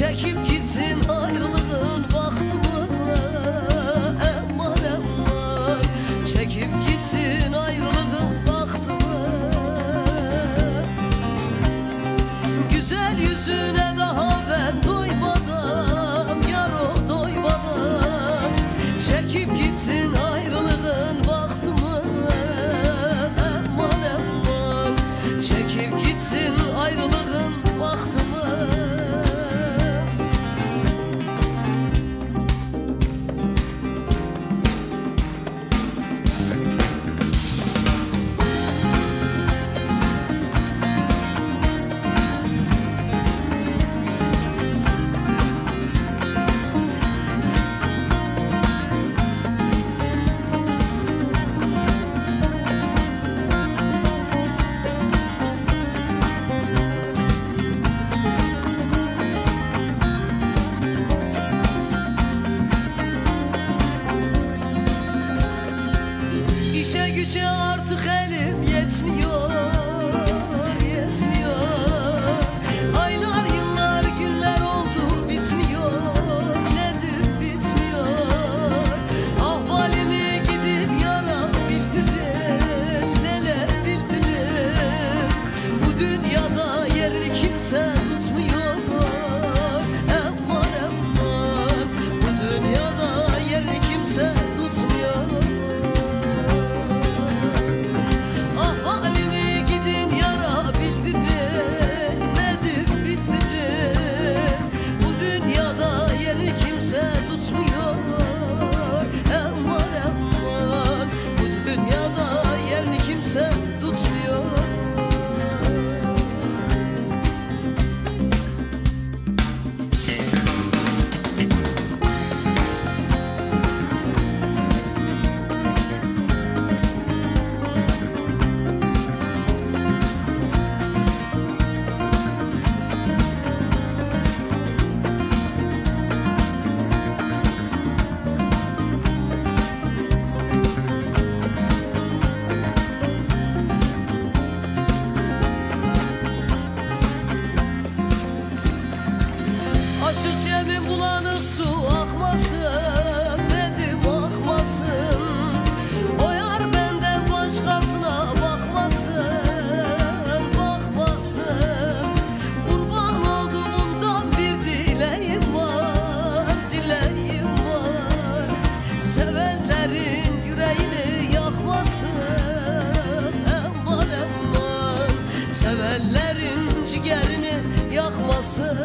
Çekip gittin ayrılığın vakti mı Aman aman. Çekip gittin ayrılığın vakti mı Güzel yüzüne güce artık elim yetmiyor, yetmiyor. Aylar, yıllar, günler oldu bitmiyor, nedir bitmiyor. Ahvalimi gidip yara bildirin, neler bildirin. Bu dünyada Şemin bulanık su akmasın Dedim akmasın O yar benden başkasına bakmasın Bakmasın. Kurban olduğumdan bir dileğim var Dileğim var. Sevenlerin yüreğini yakmasın Aman aman Sevenlerin ciğerini yakmasın